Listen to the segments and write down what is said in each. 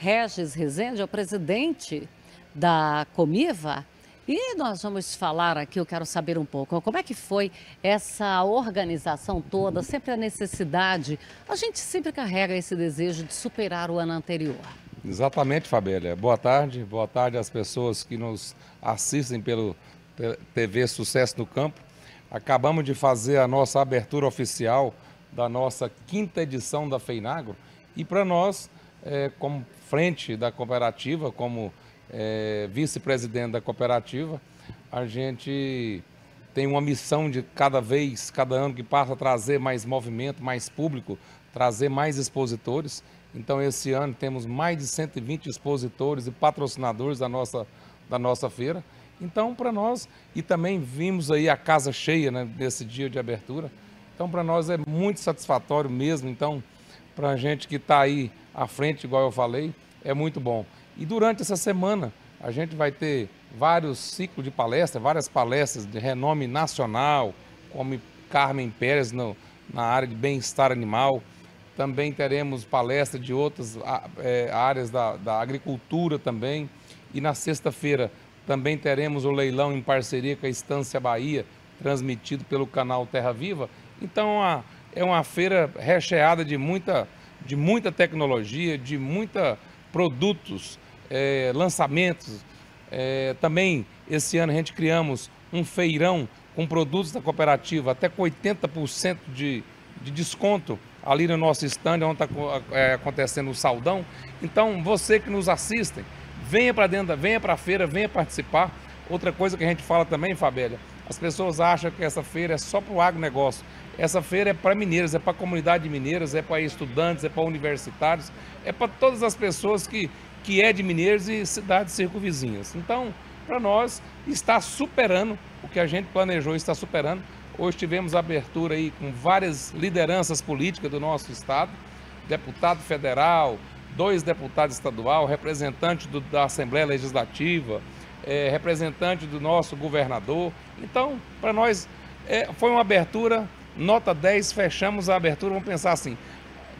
Regis Rezende é o presidente da Comiva e nós vamos falar aqui, eu quero saber um pouco, como é que foi essa organização toda, sempre a necessidade, a gente sempre carrega esse desejo de superar o ano anterior. Exatamente, Fabélia. Boa tarde, boa tarde às pessoas que nos assistem pelo TV Sucesso no Campo. Acabamos de fazer a nossa abertura oficial da nossa quinta edição da Feinagro e para nós é, como frente da cooperativa, como é, vice-presidente da cooperativa, a gente tem uma missão de cada vez, cada ano que passa, trazer mais movimento, mais público, trazer mais expositores. Então, esse ano temos mais de 120 expositores e patrocinadores da nossa, da nossa feira. Então, para nós, e também vimos aí a casa cheia né, nesse dia de abertura. Então, para nós é muito satisfatório mesmo. Então, para a gente que está aí à frente, igual eu falei, é muito bom. E durante essa semana, a gente vai ter vários ciclos de palestras, várias palestras de renome nacional, como Carmen Pérez no, na área de bem-estar animal. Também teremos palestras de outras é, áreas da, da agricultura também. E na sexta-feira também teremos o leilão em parceria com a Estância Bahia, transmitido pelo canal Terra Viva. Então, a é uma feira recheada de muita, de muita tecnologia, de muita produtos, é, lançamentos. É, também esse ano a gente criamos um feirão com produtos da cooperativa, até com 80% de, de desconto ali no nosso stand, onde está é, acontecendo o saldão. Então, você que nos assiste, venha para dentro, venha para a feira, venha participar. Outra coisa que a gente fala também, Fabélia, as pessoas acham que essa feira é só para o agronegócio. Essa feira é para mineiros, é para a comunidade de mineiros, é para estudantes, é para universitários, é para todas as pessoas que, que é de mineiros e cidades circunvizinhas. Então, para nós, está superando o que a gente planejou, está superando. Hoje tivemos abertura aí com várias lideranças políticas do nosso estado, deputado federal, dois deputados estadual, representante do, da Assembleia Legislativa, é, representante do nosso governador. Então, para nós, é, foi uma abertura, nota 10, fechamos a abertura, vamos pensar assim,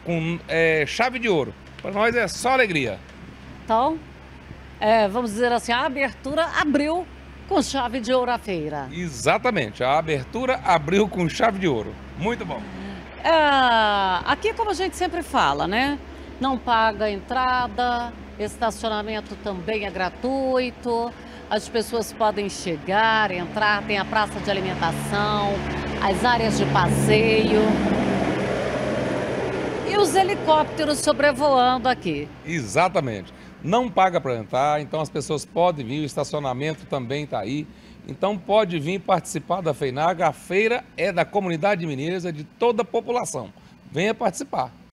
com é, chave de ouro. Para nós é só alegria. Então, é, vamos dizer assim, a abertura abriu com chave de ouro a feira. Exatamente, a abertura abriu com chave de ouro. Muito bom. É, aqui, como a gente sempre fala, né? Não paga entrada, estacionamento também é gratuito as pessoas podem chegar, entrar, tem a praça de alimentação, as áreas de passeio. E os helicópteros sobrevoando aqui. Exatamente. Não paga para entrar, então as pessoas podem vir, o estacionamento também está aí. Então pode vir participar da FEINAGA. A feira é da comunidade mineira, é de toda a população. Venha participar.